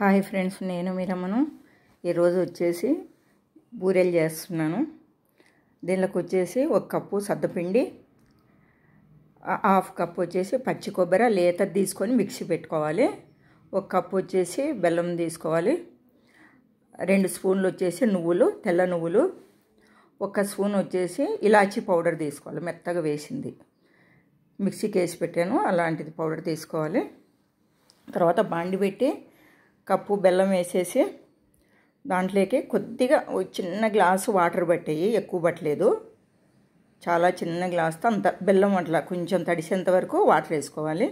Hi friends నేను మీరమ్మను. ఈరోజు వచ్చేసి బూరెలు చేస్తున్నాను. దీనిలోకి వచ్చేసి ఒక కప్పు సద్దపిండి హాఫ్ కప్ వచ్చేసి పచ్చి కొబ్బరి లేత తీసుకొని మిక్సీ పెట్టుకోవాలి. ఒక కప్పు వచ్చేసి బెల్లం తీసుకోవాలి. రెండు స్పూన్లు వచ్చేసి నువ్వులు తెల్ల నువ్వులు. ఒక స్పూన్ వచ్చేసి ఇలాచీ పౌడర్ తీసుకోవాలి మెత్తగా వేసింది. మిక్సీకి వేసి పెట్టాను అలాంటిది పౌడర్ తీసుకోవాలి. తర్వాత బాండి పెట్టి కప్పు బెల్లం వేసేసి దాంట్లోకి కొద్దిగా చిన్న గ్లాసు వాటర్ పట్టేయి ఎక్కువ పట్టలేదు. చాలా చిన్న గ్లాస్తో అంత బెల్లం అట్లా కొంచెం తడిసేంత వరకు వాటర్ వేసుకోవాలి.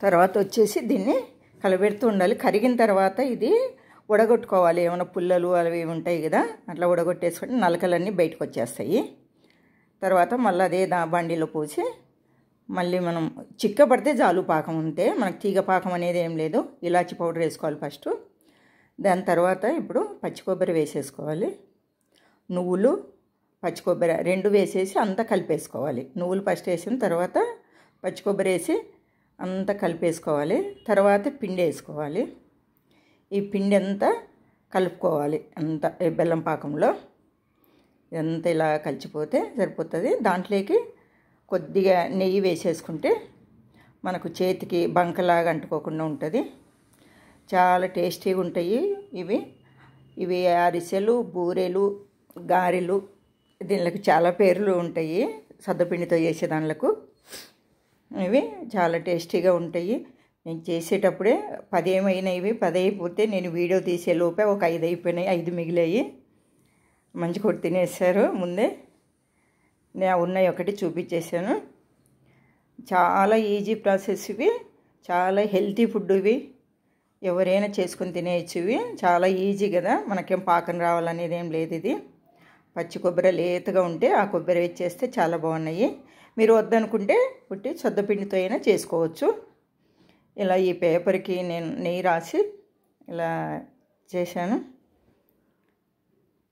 తర్వాత వచ్చేసి దీన్ని కలబెడుతూ ఉండాలి. కరిగిన తర్వాత ఇది ఉడగొట్టుకోవాలి ఏమైనా పుల్లలు అవి ఉంటాయి కదా అట్లా ఉడగొట్టేసుకుంటే నలకలన్నీ బయటకు వచ్చేస్తాయి. తర్వాత మళ్ళీ అదే దా బండిలో పోసి మళ్ళీ మనం చిక్కబడితే జాలు పాకం ఉంటే మనకు తీగ పాకం అనేది ఏం లేదు. ఇలాచి పౌడర్ వేసుకోవాలి ఫస్ట్. దాని తర్వాత ఇప్పుడు పచ్చి కొబ్బరి వేసేసుకోవాలి. నువ్వులు పచ్చి కొబ్బరి రెండు వేసేసి అంతా కలిపేసుకోవాలి. నువ్వులు ఫస్ట్ వేసిన తర్వాత పచ్చి కొబ్బరి వేసి అంతా కలిపేసుకోవాలి. తర్వాత పిండి వేసుకోవాలి. ఈ పిండి అంతా కలుపుకోవాలి అంత బెల్లం పాకంలో. ఇదంతా ఇలా కలిసిపోతే సరిపోతుంది. దాంట్లోకి కొద్దిగా నెయ్యి వేసేసుకుంటే మనకు చేతికి బంకలాగా అంటుకోకుండా ఉంటుంది. చాలా టేస్టీగా ఉంటాయి ఇవి. ఇవి అరిసెలు బూరెలు గారెలు దీనికి చాలా పేర్లు ఉంటాయి సద్దపిండితో చేసే దానిలకు. ఇవి చాలా టేస్టీగా ఉంటాయి. నేను చేసేటప్పుడే పది ఏమైనాయి పది అయిపోతే నేను వీడియో తీసే లోపే ఒక ఐదు అయిపోయినాయి ఐదు మిగిలాయి. మంచి కొట్టి తినేసారు ముందే. నేను ఉన్నాయి ఒకటి చూపించేసాను చాలా ఈజీ ప్రాసెస్ ఇవి. చాలా హెల్తీ ఫుడ్ ఇవి. ఎవరైనా చేసుకొని తినేయచ్చు ఇవి. చాలా ఈజీ కదా. మనకేం పాకం రావాలనేది ఏం లేదు ఇది. పచ్చి కొబ్బరి లేతగా ఉంటే ఆ కొబ్బరి వేసేస్తే చాలా బాగున్నాయి. మీరు వద్దనుకుంటే పుట్టి సొద్దపిండితో అయినా చేసుకోవచ్చు. ఇలా ఈ పేపర్కి నేను నెయ్యి రాసి ఇలా చేశాను.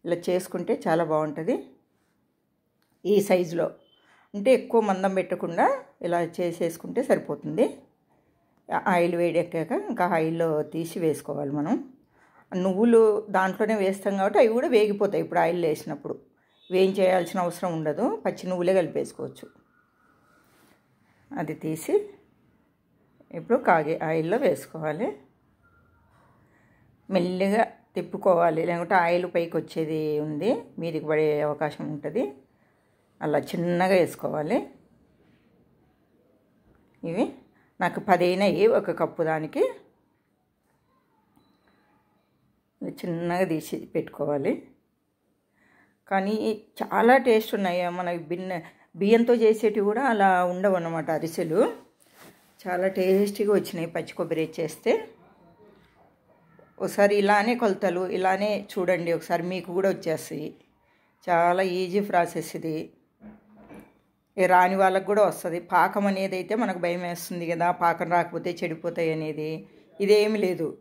ఇలా చేసుకుంటే చాలా బాగుంటుంది. ఈ సైజులో. అంటే ఎక్కువ మందం పెట్టకుండా ఇలా చేసేసుకుంటే సరిపోతుంది. ఆయిల్ వేడెక్కాక ఇంకా ఆయిల్లో తీసి వేసుకోవాలి మనం. నువ్వులు దాంట్లోనే వేస్తాం కాబట్టి అవి కూడా వేగిపోతాయి ఇప్పుడు ఆయిల్ వేసినప్పుడు. వేయించేయాల్సిన అవసరం ఉండదు. పచ్చి నువ్వులే కలిపేసుకోవచ్చు. అది తీసి ఇప్పుడు కాగే ఆయిల్లో వేసుకోవాలి. మెల్లిగా తిప్పుకోవాలి. లేకుంటే ఆయిల్ పైకి వచ్చేది ఉంది. మీదికి పడే అవకాశం ఉంటుంది. అలా చిన్నగా వేసుకోవాలి. ఇవి నాకు పదైనవి ఒక కప్పు దానికి. చిన్నగా తీసి పెట్టుకోవాలి. కానీ చాలా టేస్ట్ ఉన్నాయి. మన బిన్న బియ్యంతో చేసేటివి కూడా అలా ఉండవు అన్నమాట అరిసెలు. చాలా టేస్టీగా వచ్చినాయి పచ్చి కొబ్బరి చేస్తే. ఒకసారి ఇలానే కొలతలు ఇలానే చూడండి. ఒకసారి మీకు కూడా వచ్చేస్తాయి. చాలా ఈజీ ప్రాసెస్ ఇది. రాని వాళ్ళకు కూడా వస్తుంది. పాకం అనేది అయితే మనకు భయం వేస్తుంది కదా పాకం రాకపోతే చెడిపోతాయి అనేది. ఇదేమి లేదు.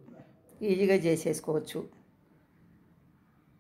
ఈజీగా చేసేసుకోవచ్చు.